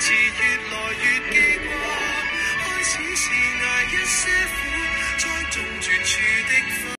是越来越记挂，开始是挨一些苦，在终绝处的。